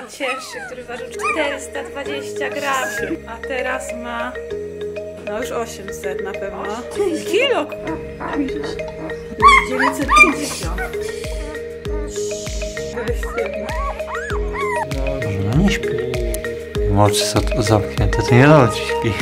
najcięższy, który ważył 420 gram, a teraz ma no już 800 na pewno. Kilo! 950. Może ona nie śpi. Oczy są zamknięte, to nie ci śpi.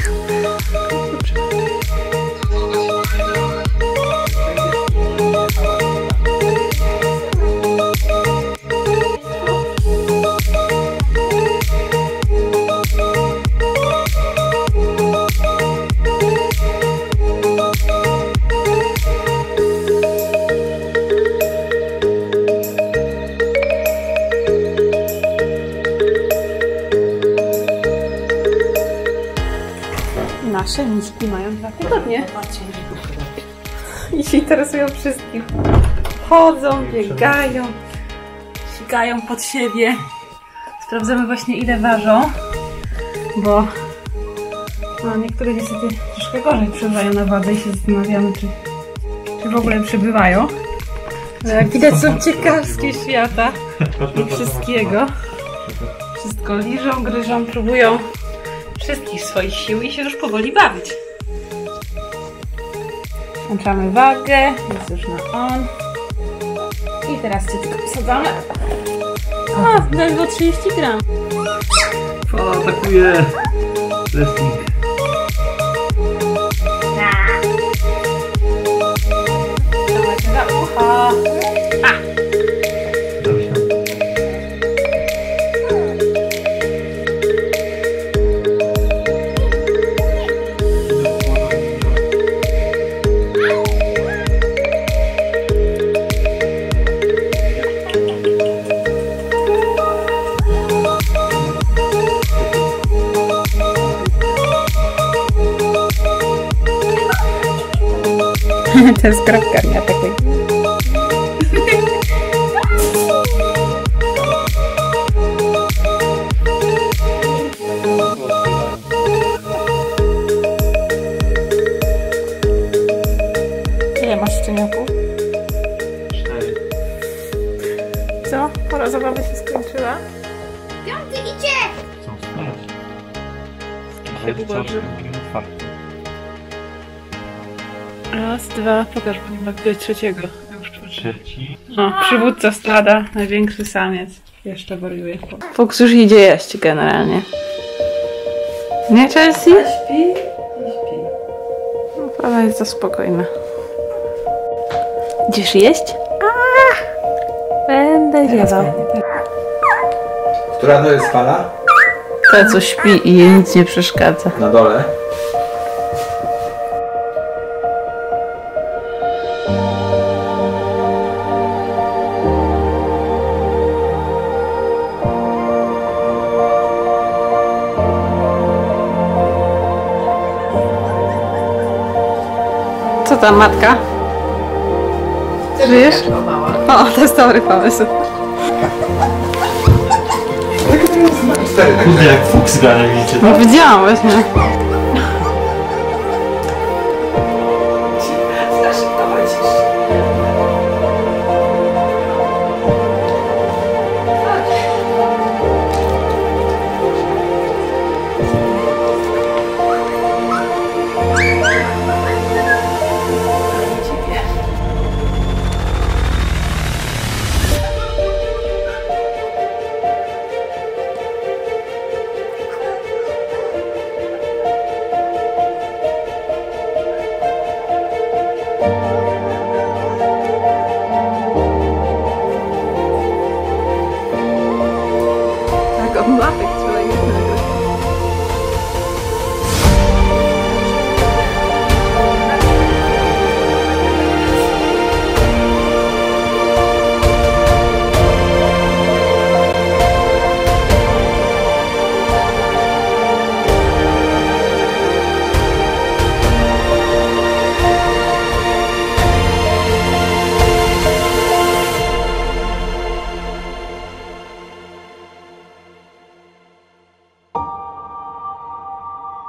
Nasze miśki mają dwa tygodnie. I się interesują wszystkim. Chodzą, biegają, sikają pod siebie. Sprawdzamy właśnie ile ważą, bo no, niektóre niestety troszkę gorzej przebywają na wadze i się zastanawiamy, czy, czy w ogóle przebywają. Ale jak widać są ciekawskie świata i wszystkiego. Wszystko liżą, gryżą, próbują wszystkich swoich sił i się już powoli bawić. Włączamy wagę, jest już na on. I teraz Cię tylko wsadzamy. A, ledwo 30 gram. Fala atakuje. Wrestling. Się za ucho. To jest kropkarnia takiej. Ile masz szczeniaków? Cztery. Co? Pora zabawy się skończyła? Piąty idzie! Chcą spać. Otwarte. Raz, dwa, pokaż, bo nie ma widać trzeciego. Trzeci. O, przywódca stada, największy samiec. Jeszcze wariuje. Fuchs już idzie jeść generalnie. Nie, Chelsea? Śpi i śpi. No, Ona jest za spokojna. Idziesz jeść? Będę zjadał. Która to jest fala? Ta, co śpi i jej nic nie przeszkadza. Na dole. Co tam, matka? Żyjesz? O, to jest dobry pomysł. Tak Kurde, jak fuks gra na widzicie, No widziałam właśnie.